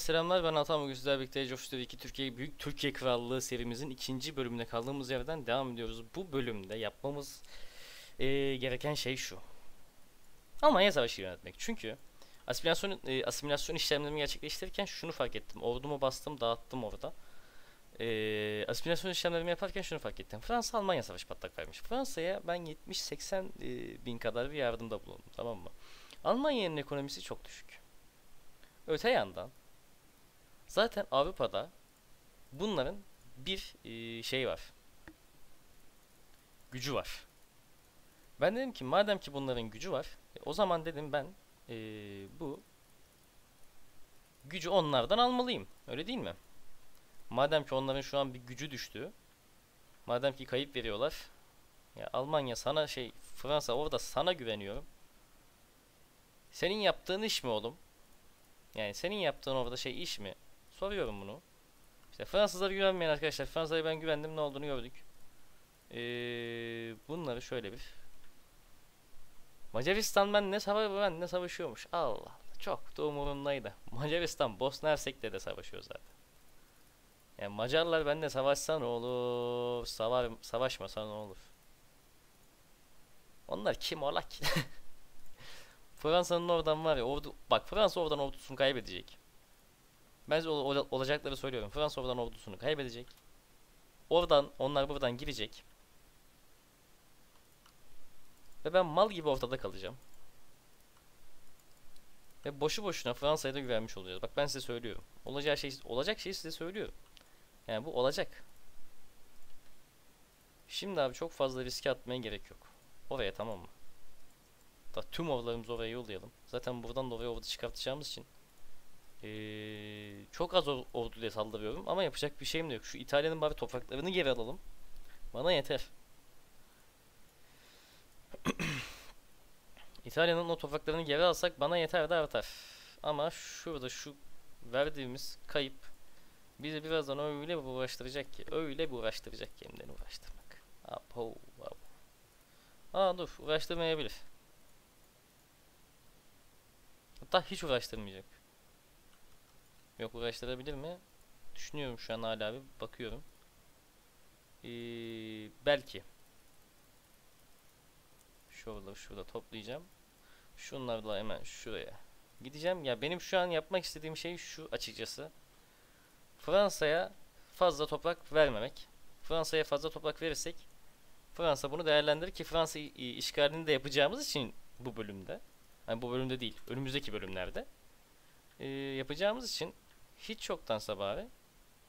Selamlar ben Atan bugün sizlerle birlikte Age of History 2 Türkiye Büyük Türkiye Krallığı serimizin ikinci bölümünde kaldığımız yerden devam ediyoruz. Bu bölümde yapmamız eee, gereken şey şu. Almanya Savaşı yönetmek. Çünkü asimilasyon, eee, asimilasyon işlemlerimi gerçekleştirirken şunu fark ettim. Ordumu bastım dağıttım orada. Eee asimilasyon işlemlerimi yaparken şunu fark ettim. Fransa Almanya Savaşı patlak vermiş. Fransa'ya ben 70-80 eee, bin kadar bir yardımda bulundum tamam mı? Almanya'nın ekonomisi çok düşük. Öte yandan Zaten Avrupa'da bunların bir e, şey var. Gücü var. Ben dedim ki madem ki bunların gücü var, e, o zaman dedim ben e, bu gücü onlardan almalıyım. Öyle değil mi? Madem ki onların şu an bir gücü düştü, madem ki kayıp veriyorlar, ya Almanya sana şey, Fransa orada sana güveniyorum. Senin yaptığın iş mi oğlum? Yani senin yaptığın orada şey iş mi? Soruyorum bunu. İşte Fransızlara güvenmeyen arkadaşlar. Fransa'ya ben güvendim ne olduğunu gördük. Ee, bunları şöyle bir. Macaristan ben ne savaş ben ne savaşıyormuş. Allah Allah. Çok da umurumdaydı. Macaristan Bosna Hersek'le de savaşıyor zaten. Yani Macarlar benimle savaşsa ne olur? Savar, savaşmasa ne olur? Onlar kim ola ki? Fransa'nın oradan var ya ordu bak Fransa oradan ordusunu kaybedecek. Ben ol- ol- olacakları söylüyorum. Fransa oradan ordusunu kaybedecek. Oradan onlar buradan girecek. Ve ben mal gibi ortada kalacağım. Ve boşu boşuna Fransa'ya da güvenmiş olacağız. Bak ben size söylüyorum. Olacağı şey olacak şeyi size söylüyorum. Yani bu olacak. Şimdi abi çok fazla riske atmaya gerek yok. Oraya tamam mı? Da tüm ordularımızı oraya yollayalım. Zaten buradan da oraya ordu çıkartacağımız için ee, çok az or- orduyla saldırıyorum ama yapacak bir şeyim de yok. Şu İtalya'nın bari topraklarını geri alalım. Bana yeter. İtalya'nın o topraklarını geri alsak bana yeter de artar. Ama şurada şu verdiğimiz kayıp bizi birazdan öyle bir uğraştıracak ki. Öyle bir uğraştıracak ki hem de uğraştırmak. Apo, apo. Aa dur uğraştırmayabilir. Hatta hiç uğraştırmayacak. Yok uğraştırabilir mi? Düşünüyorum şu an hala bir bakıyorum. Ee, belki. Şurada şurada toplayacağım. Şunlarla hemen şuraya gideceğim. Ya benim şu an yapmak istediğim şey şu açıkçası. Fransa'ya fazla toprak vermemek. Fransa'ya fazla toprak verirsek Fransa bunu değerlendirir ki Fransa işgalini de yapacağımız için bu bölümde. Hani bu bölümde değil, önümüzdeki bölümlerde. ee, yapacağımız için hiç yoktansa bari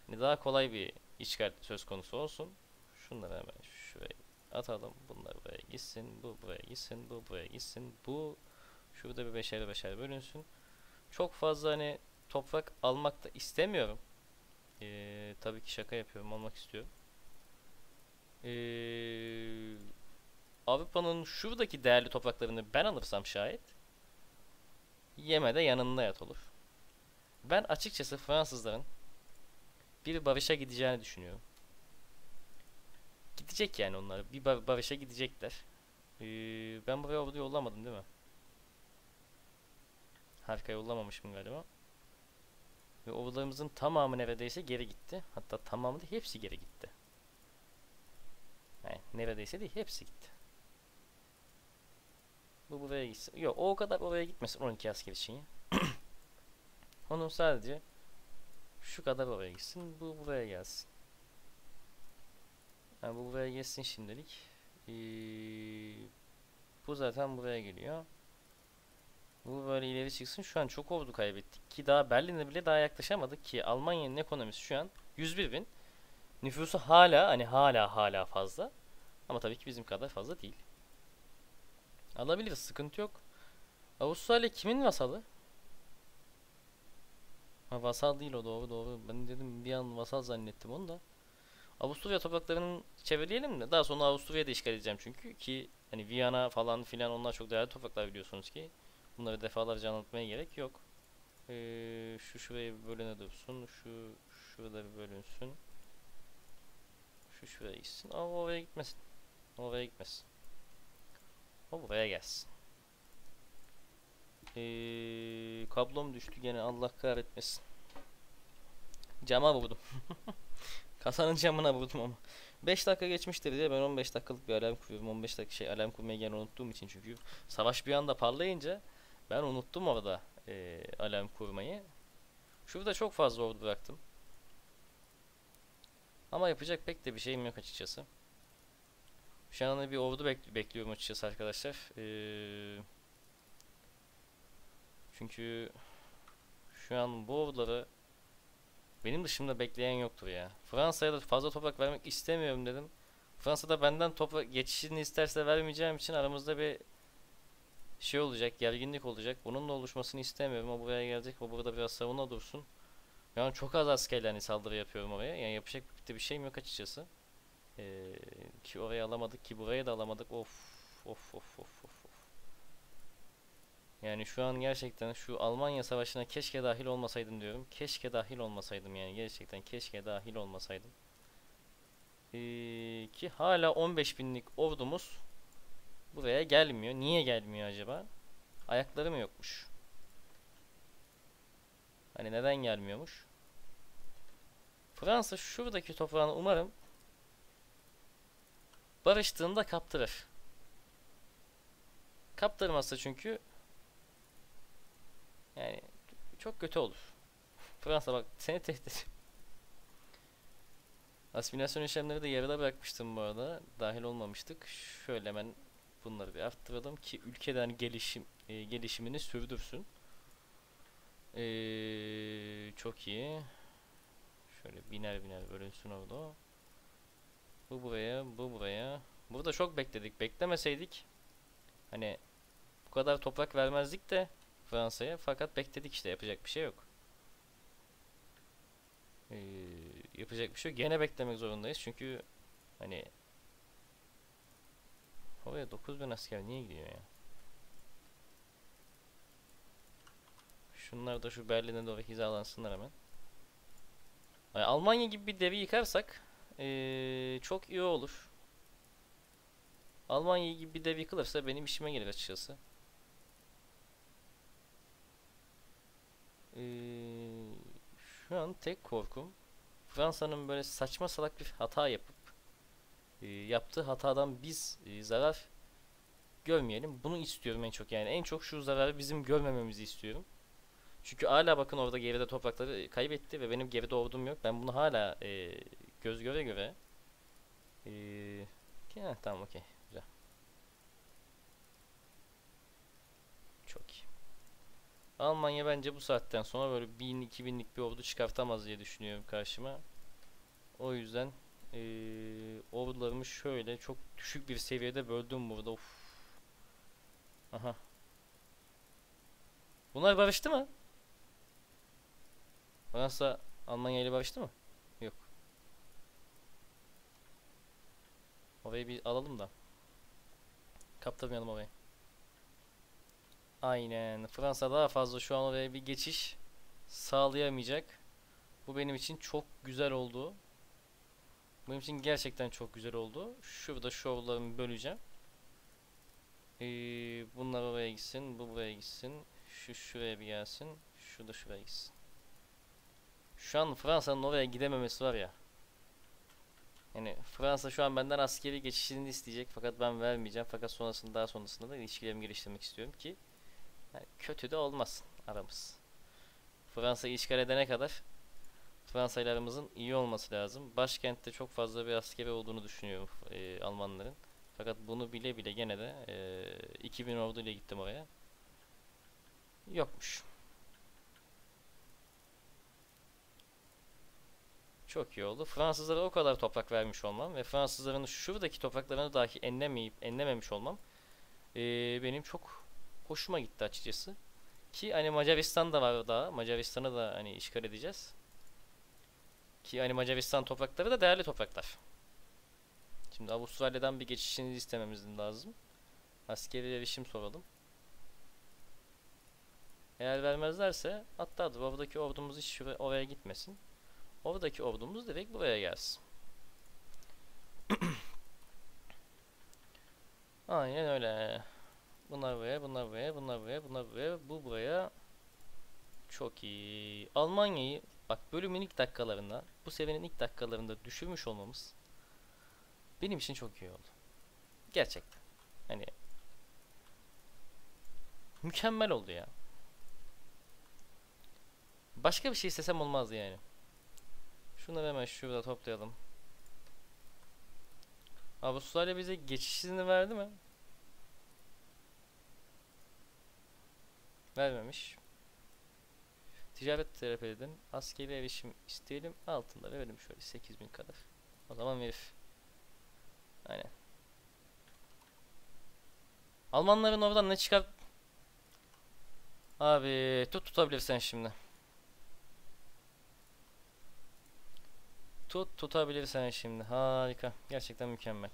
hani daha kolay bir işgal söz konusu olsun. Şunları hemen şuraya atalım. Bunlar buraya gitsin. Bu buraya gitsin. Bu buraya gitsin. Bu şurada bir beşer beşer bölünsün. Çok fazla hani toprak almak da istemiyorum. Ee, tabii ki şaka yapıyorum. Almak istiyorum. Ee, Avrupa'nın şuradaki değerli topraklarını ben alırsam şayet yeme de yanında yat olur. Ben açıkçası Fransızların bir barışa gideceğini düşünüyorum. Gidecek yani onlar. Bir bar- barışa gidecekler. Ee, ben buraya ordu yollamadım değil mi? Harika yollamamışım galiba. Ve ordularımızın tamamı neredeyse geri gitti. Hatta tamamı değil hepsi geri gitti. Yani neredeyse değil hepsi gitti. Bu buraya gitsin. Yok o kadar oraya gitmesin 12 asker için ya. Onun sadece şu kadar oraya gitsin. Bu buraya gelsin. Yani bu buraya gelsin şimdilik. Ee, bu zaten buraya geliyor. Bu böyle ileri çıksın. Şu an çok ordu kaybettik ki daha Berlin'e bile daha yaklaşamadık ki Almanya'nın ekonomisi şu an 101 bin. Nüfusu hala hani hala hala fazla. Ama tabii ki bizim kadar fazla değil. Alabiliriz sıkıntı yok. Avustralya kimin vasalı? Ha vasal değil o doğru doğru. Ben dedim bir an vasal zannettim onu da. Avusturya topraklarını çevreleyelim de daha sonra Avusturya'yı da işgal edeceğim çünkü ki hani Viyana falan filan onlar çok değerli topraklar biliyorsunuz ki. Bunları defalarca anlatmaya gerek yok. Ee, şu şuraya bir bölüne dursun. Şu şurada bir bölünsün. Şu şuraya gitsin. O oraya gitmesin. Oraya gitmesin. O buraya gelsin. Ee, kablom düştü gene Allah kahretmesin. Cama vurdum. Kasanın camına vurdum ama. 5 dakika geçmiştir diye ben 15 dakikalık bir alarm kuruyorum. 15 dakika şey alarm kurmayı gene unuttuğum için çünkü savaş bir anda parlayınca ben unuttum orada e, alarm kurmayı. Şurada çok fazla ordu bıraktım. Ama yapacak pek de bir şeyim yok açıkçası. Şu an bir ordu bek- bekliyorum açıkçası arkadaşlar. Ee, çünkü şu an bu orduları benim dışımda bekleyen yoktur ya. Fransa'ya da fazla toprak vermek istemiyorum dedim. Fransa da benden toprak geçişini isterse vermeyeceğim için aramızda bir şey olacak, gerginlik olacak. Bunun da oluşmasını istemiyorum. O buraya gelecek, o burada biraz savunma dursun. Yani çok az askerle hani saldırı yapıyorum oraya. Yani yapacak bir, bir şeyim yok açıkçası. Ee, ki orayı alamadık ki burayı da alamadık. Of of of of. of. Yani şu an gerçekten şu Almanya savaşına keşke dahil olmasaydım diyorum. Keşke dahil olmasaydım yani gerçekten keşke dahil olmasaydım. Ee, ki hala 15 binlik ordumuz buraya gelmiyor. Niye gelmiyor acaba? Ayakları mı yokmuş? Hani neden gelmiyormuş? Fransa şuradaki toprağını umarım barıştığında kaptırır. Kaptırmazsa çünkü yani çok kötü olur. Fransa bak seni tehdit Asimilasyon işlemleri de yarıda bırakmıştım bu arada. Dahil olmamıştık. Şöyle hemen bunları bir arttıralım ki ülkeden gelişim e, gelişimini sürdürsün. Ee, çok iyi. Şöyle biner biner bölünsün orada. Bu buraya, bu buraya. Burada çok bekledik. Beklemeseydik hani bu kadar toprak vermezdik de Fransa'ya. Fakat bekledik işte yapacak bir şey yok. Ee, yapacak bir şey yok. Gene beklemek zorundayız çünkü hani oraya 9000 asker niye gidiyor ya? Şunlar da şu Berlin'e doğru hizalansınlar hemen. Yani Almanya gibi bir devi yıkarsak ee, çok iyi olur. Almanya gibi bir dev yıkılırsa benim işime gelir açıkçası. Ee, şu an tek korkum Fransa'nın böyle saçma salak bir hata yapıp e, yaptığı hatadan biz e, zarar görmeyelim. Bunu istiyorum en çok yani. En çok şu zararı bizim görmememizi istiyorum. Çünkü hala bakın orada geride toprakları kaybetti ve benim geride ordum yok. Ben bunu hala e, göz göre göre e, ya, tamam okey güzel. Çok iyi. Almanya bence bu saatten sonra böyle 1000-2000'lik bir ordu çıkartamaz diye düşünüyorum karşıma. O yüzden e, ordularımı şöyle çok düşük bir seviyede böldüm burada. Of. Aha. Bunlar barıştı mı? Fransa Almanya ile barıştı mı? Yok. Orayı bir alalım da. Kaptırmayalım orayı. Aynen. Fransa daha fazla şu an oraya bir geçiş sağlayamayacak. Bu benim için çok güzel oldu. Benim için gerçekten çok güzel oldu. Şurada şovlarımı böleceğim. Ee, bunlar oraya gitsin, bu buraya gitsin. Şu şuraya bir gelsin. Şu da şuraya gitsin. Şu an Fransa'nın oraya gidememesi var ya. Yani Fransa şu an benden askeri geçişini isteyecek fakat ben vermeyeceğim. Fakat sonrasında daha sonrasında da ilişkilerimi geliştirmek istiyorum ki kötü de olmasın aramız. Fransa'yı işgal edene kadar Fransa ile aramızın iyi olması lazım. Başkentte çok fazla bir askeri olduğunu düşünüyorum e, Almanların. Fakat bunu bile bile gene de e, 2000 ordu ile gittim oraya. Yokmuş. Çok iyi oldu. Fransızlara o kadar toprak vermiş olmam ve Fransızların şuradaki topraklarını dahi enlemeyip enlememiş olmam e, benim çok hoşuma gitti açıkçası. Ki hani Macaristan da var daha. Macaristan'ı da hani işgal edeceğiz. Ki hani Macaristan toprakları da değerli topraklar. Şimdi Avustralya'dan bir geçişini istememiz lazım. Askeri erişim soralım. Eğer vermezlerse hatta oradaki ordumuz hiç şuraya, oraya gitmesin. Oradaki ordumuz direkt buraya gelsin. Aynen öyle. Bunlar buraya, bunlar buraya, bunlar buraya, bunlar buraya, bu buraya. Çok iyi. Almanya'yı bak bölümün ilk dakikalarında bu serinin ilk dakikalarında düşürmüş olmamız benim için çok iyi oldu. Gerçekten. Hani mükemmel oldu ya. Başka bir şey istesem olmazdı yani. Şunları hemen şurada toplayalım. Avustralya bize geçiş izni verdi mi? Vermemiş. Ticaret terapi edin. Askeri erişim isteyelim. Altında verelim şöyle 8000 kadar. O zaman verir. Aynen. Almanların oradan ne çıkar? Abi tut tutabilirsen şimdi. Tut tutabilirsen şimdi. Harika. Gerçekten mükemmel.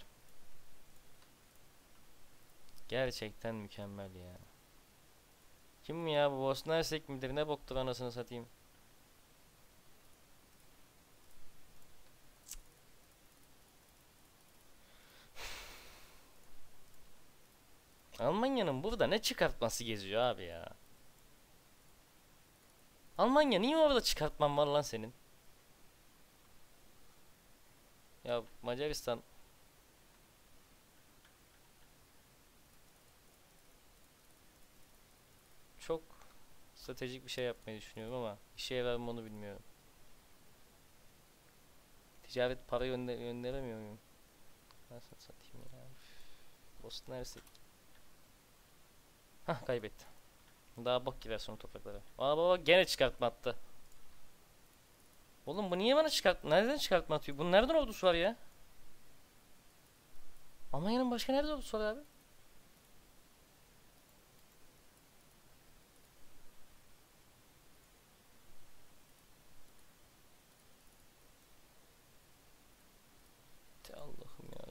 Gerçekten mükemmel ya. Kim ya bu Bosna Hersek midir? Ne boktur anasını satayım. Almanya'nın burada ne çıkartması geziyor abi ya? Almanya niye orada çıkartman var lan senin? Ya Macaristan çok stratejik bir şey yapmayı düşünüyorum ama işe yarar mı onu bilmiyorum. Ticaret para gönde gönderemiyor muyum? Nasıl satayım ya? Bosna Hersek. Hah kaybetti. Daha bak girer sonra topraklara. Aa baba gene çıkartma attı. Oğlum bu niye bana çıkart... Nereden çıkartma atıyor? Bunun nereden ordusu var ya? Almanya'nın başka nerede ordusu var abi? Te Allah'ım ya.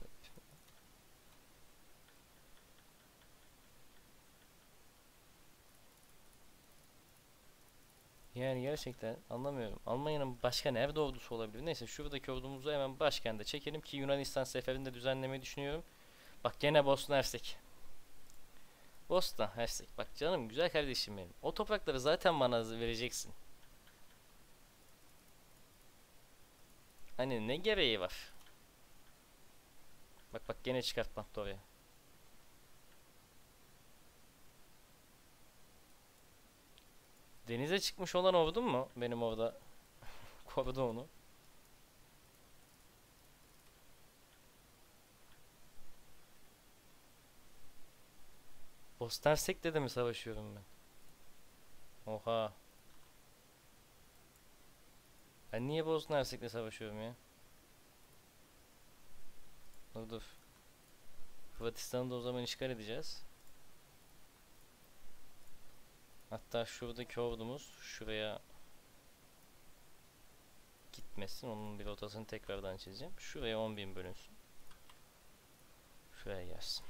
Yani gerçekten anlamıyorum. Almanya'nın başka nerede ordusu olabilir? Neyse şuradaki ordumuzu hemen başkente çekelim ki Yunanistan seferinde düzenlemeyi düşünüyorum. Bak gene Bosna Hersek. Bosna Hersek. Bak canım güzel kardeşim benim. O toprakları zaten bana vereceksin. Hani ne gereği var? Bak bak gene çıkartmaktı oraya. Denize çıkmış olan ordum mu? Benim orada korudu onu. Bosna Hersek'le de mi savaşıyorum ben? Oha. Ben niye Bosna Hersek'le savaşıyorum ya? Dur dur. Hırvatistan'ı da o zaman işgal edeceğiz. Hatta şuradaki ordumuz şuraya gitmesin. Onun bir rotasını tekrardan çizeceğim. Şuraya 10.000 bölünsün. Şuraya gelsin.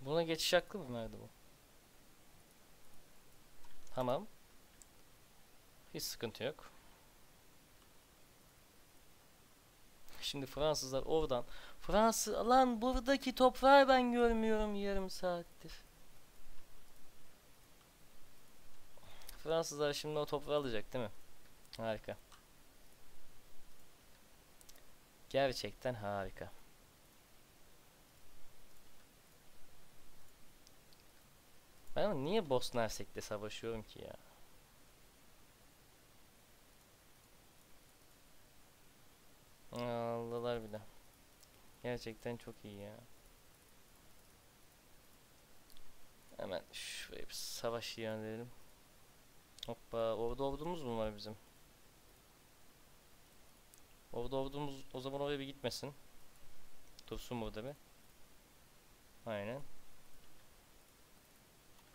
Buna geçiş hakkı mı verdi bu? Tamam. Hiç sıkıntı yok. Şimdi Fransızlar oradan Fransız lan buradaki toprağı ben görmüyorum yarım saattir. Fransızlar şimdi o toprağı alacak değil mi? Harika. Gerçekten harika. Ben niye Bosna Hersek'le savaşıyorum ki ya? Aldılar bile. Gerçekten çok iyi ya. Hemen şuraya bir savaş ilan edelim. Hoppa orada ordumuz mu var bizim? Orada ordumuz o zaman oraya bir gitmesin. Dursun burada bir. Aynen.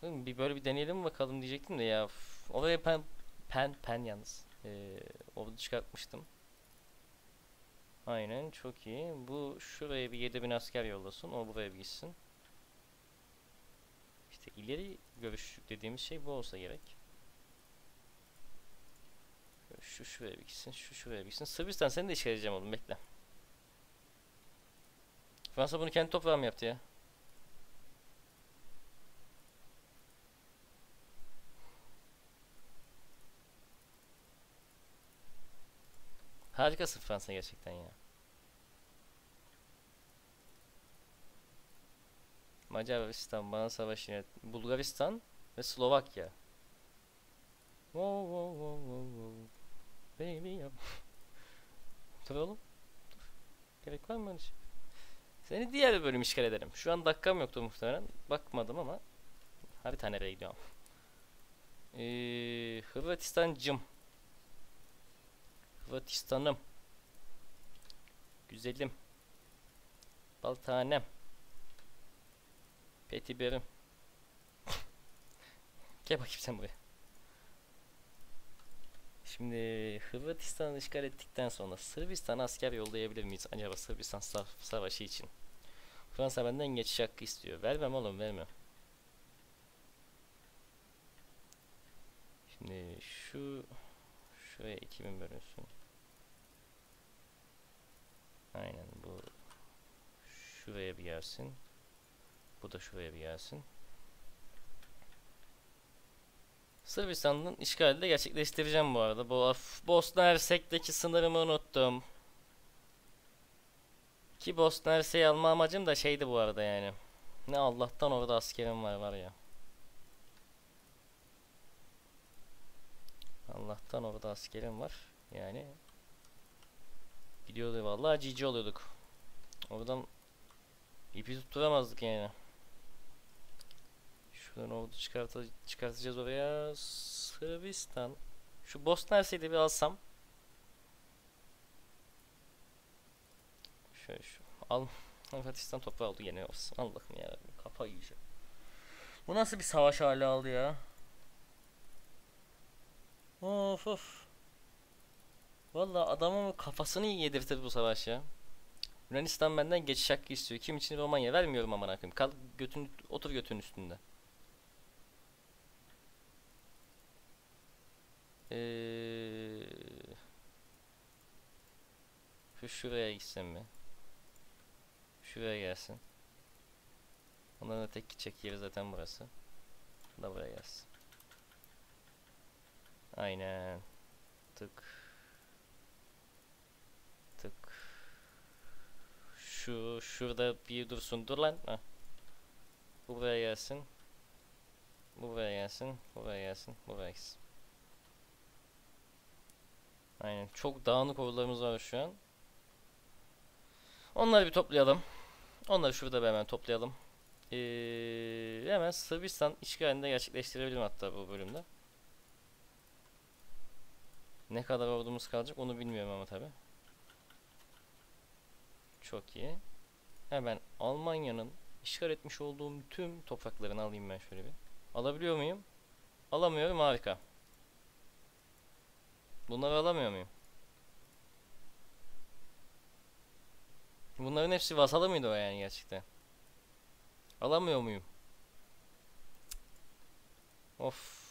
Bir böyle bir deneyelim bakalım diyecektim de ya. Oraya pen pen pen yalnız. Ee, orada çıkartmıştım. Aynen çok iyi. Bu şuraya bir 7000 asker yollasın. O buraya bir gitsin. İşte ileri görüş dediğimiz şey bu olsa gerek. Şu şuraya bir gitsin. Şu şuraya bir gitsin. Sırbistan seni de edeceğim oğlum bekle. Fransa bunu kendi toprağı mı yaptı ya? Harikasın Fransa gerçekten ya. Macaristan bana savaş yönet. Bulgaristan ve Slovakya. Wow wow wow wow wow. Baby yap. Dur oğlum. Dur. Gerek var mı öyle şey? Seni diğer bölüm işgal ederim. Şu an dakikam yoktu muhtemelen. Bakmadım ama. Harita nereye gidiyorum? Ee, Hırvatistancım. Hırvatistanım. Güzelim. Bal tanem. Petiberim. Gel bakayım sen buraya. Şimdi Hırvatistan'ı işgal ettikten sonra Sırbistan'a asker yollayabilir miyiz acaba Sırbistan sa- savaşı için? Fransa benden geçiş hakkı istiyor. Vermem oğlum vermem. Şimdi şu şuraya 2000 bölünsün. Aynen bu şuraya bir gelsin. Bu da şuraya bir gelsin. Sırbistan'ın işgalini de gerçekleştireceğim bu arada. Bu Bosna Hersek'teki sınırımı unuttum. Ki Bosna Hersek'i alma amacım da şeydi bu arada yani. Ne Allah'tan orada askerim var var ya. Allah'tan orada askerim var. Yani gidiyordu vallahi cici oluyorduk. Oradan ipi tutturamazdık yani. Şuradan ordu çıkarta çıkartacağız oraya. Sırbistan. Şu Bosna Hersek'i bir alsam. Şöyle şu. Al. Hırvatistan toprağı oldu gene olsun. Allah'ım ya. Kafayı yiyeceğim. Bu nasıl bir savaş hali aldı ya? Of of. Vallahi adamın kafasını yedirtir bu savaş ya. Yunanistan benden geçiş hakkı istiyor. Kim için Romanya vermiyorum aman akım. Kal götün otur götün üstünde. Ee, şu şuraya gitsin mi? Şuraya gelsin. Onların da tek gidecek yeri zaten burası. Bu da buraya gelsin. Aynen. Tık. Şu şurada bir dursun. Dur lan. Heh. Bu buraya gelsin. Bu buraya gelsin. Bu buraya gelsin. Bu buraya gelsin. Aynen. Çok dağınık ordularımız var şu an. Onları bir toplayalım. Onları şurada hemen toplayalım. Ee, hemen Sırbistan işgalini de gerçekleştirebilirim hatta bu bölümde. Ne kadar ordumuz kalacak onu bilmiyorum ama tabi. Çok iyi. Hemen Almanya'nın işgal etmiş olduğum tüm topraklarını alayım ben şöyle bir. Alabiliyor muyum? Alamıyorum harika. Bunları alamıyor muyum? Bunların hepsi vasalı mıydı o yani gerçekten? Alamıyor muyum? Of.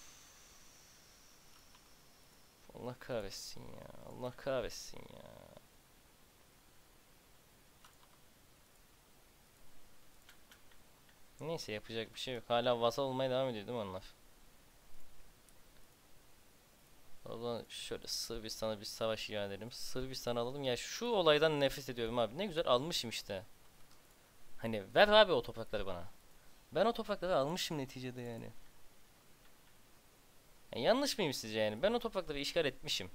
Allah kahretsin ya. Allah kahretsin ya. Neyse yapacak bir şey yok. Hala vasal olmaya devam ediyor değil mi onlar? Zaman şöyle Sırbistan'a bir savaş ilan edelim. Sırbistan alalım. Ya şu olaydan nefret ediyorum abi. Ne güzel almışım işte. Hani ver abi o toprakları bana. Ben o toprakları almışım neticede yani. Ya yanlış mıyım sizce yani? Ben o toprakları işgal etmişim.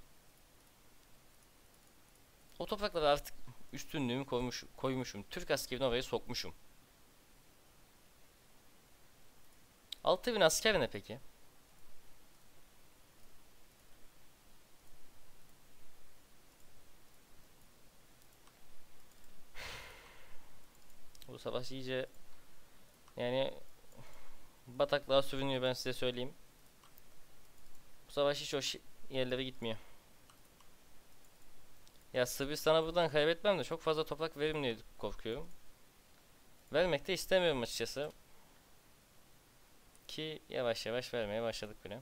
O toprakları artık üstünlüğümü koymuş, koymuşum. Türk askerini oraya sokmuşum. 6000 asker ne peki? Bu savaş iyice yani bataklığa sürünüyor ben size söyleyeyim. Bu savaş hiç şi- yerlere gitmiyor. Ya Sırbistan'a buradan kaybetmem de çok fazla toprak veririm diye korkuyorum. Vermek de istemiyorum açıkçası. Ki yavaş yavaş vermeye başladık bile.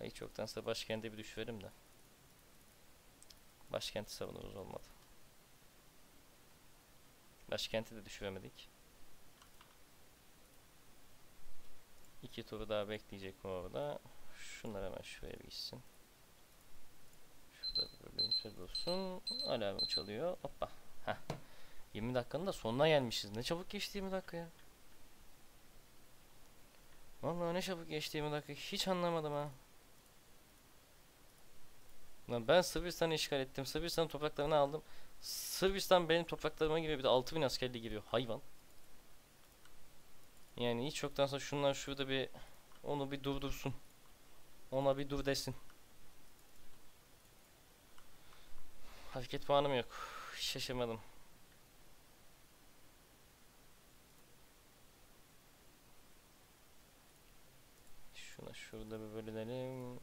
Hiç yoktansa başkente bir düşürelim de. Başkenti savunuruz olmadı. Başkenti de düşüremedik. İki turu daha bekleyecek orada. Şunlar hemen şuraya bir gitsin. Şurada bölünse dursun. Alarm çalıyor. Hoppa. Heh. 20 dakikanın da sonuna gelmişiz. Ne çabuk geçti 20 dakika ya. Vallahi ne çabuk geçti 20 dakika. Hiç anlamadım ha. Lan ben Sırbistan'ı işgal ettim. Sırbistan'ın topraklarını aldım. Sırbistan benim topraklarıma giriyor. Bir de 6000 askerli giriyor. Hayvan. Yani hiç yoktan sonra şunlar şurada bir onu bir durdursun. Ona bir dur desin. Hareket puanım yok. Şaşırmadım. Şurada bir bölelim.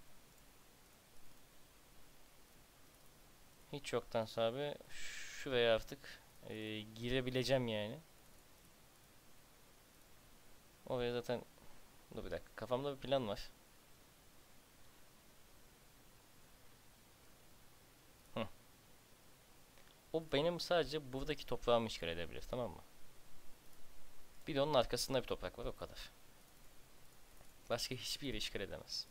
Hiç yoktan abi şuraya artık e, girebileceğim yani. Oraya zaten dur bir dakika kafamda bir plan var. O benim sadece buradaki toprağımı işgal edebilir tamam mı? Bir de onun arkasında bir toprak var o kadar. Başka hiçbir yeri işgal edemez.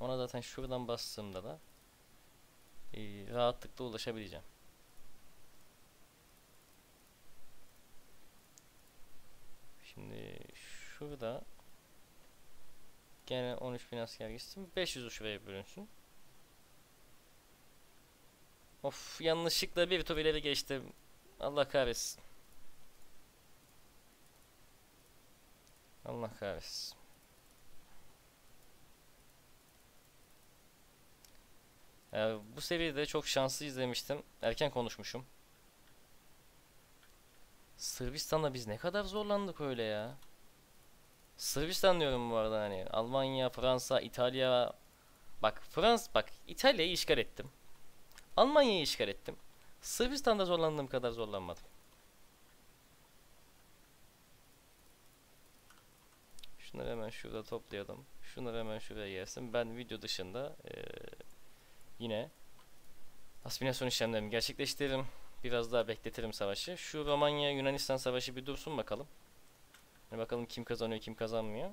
Ona zaten şuradan bastığımda da e, rahatlıkla ulaşabileceğim. Şimdi şurada gene 13.000 asker gitsin. 500 şuraya bölünsün. Of yanlışlıkla bir tur ileri geçtim. Allah kahretsin. Allah kahretsin. Ee, bu seviyede çok şanslı izlemiştim. Erken konuşmuşum. Sırbistan'da biz ne kadar zorlandık öyle ya. Sırbistan diyorum bu arada hani. Almanya, Fransa, İtalya. Bak Frans, bak İtalya'yı işgal ettim. Almanya'yı işgal ettim. Sırbistan'da zorlandığım kadar zorlanmadım. Şunları hemen şurada toplayalım. Şunları hemen şuraya gelsin. Ben video dışında eee, yine aspirasyon işlemlerimi gerçekleştiririm. Biraz daha bekletirim savaşı. Şu Romanya Yunanistan savaşı bir dursun bakalım. Hani bakalım kim kazanıyor kim kazanmıyor.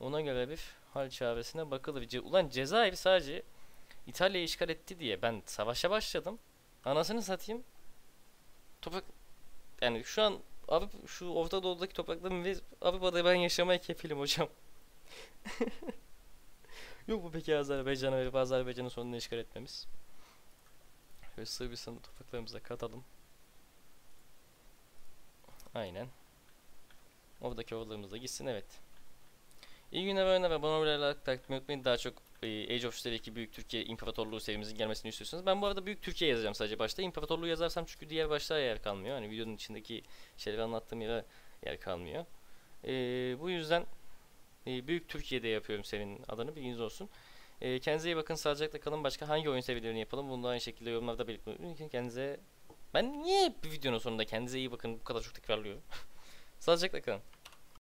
Ona göre bir hal çaresine bakılır. Ce Ulan Cezayir sadece İtalya'yı işgal etti diye ben savaşa başladım. Anasını satayım. Toprak yani şu an Avrupa, şu Orta Doğu'daki toprakların ve Avrupa'da ben yaşamaya kefilim hocam. Yok mu peki Azerbaycan'a verip Azerbaycan'ın sonunu işgal etmemiz? Şöyle Sırbistan'ı topraklarımıza katalım. Aynen. Oradaki oralarımız da gitsin evet. İyi günler ve ve bana böyle olarak takdim etmeyi daha çok e, Age of History'deki Büyük Türkiye İmparatorluğu serimizin gelmesini istiyorsanız ben bu arada Büyük Türkiye yazacağım sadece başta. İmparatorluğu yazarsam çünkü diğer başlığa yer kalmıyor. Hani videonun içindeki şeyleri anlattığım yere yer kalmıyor. E, bu yüzden e, Büyük Türkiye'de yapıyorum senin adını bilginiz olsun. E, kendinize iyi bakın sağlıcakla kalın. Başka hangi oyun serilerini yapalım bunu aynı şekilde yorumlarda belirtmeyi. Kendinize ben niye hep videonun sonunda kendinize iyi bakın bu kadar çok tekrarlıyorum. sağlıcakla kalın.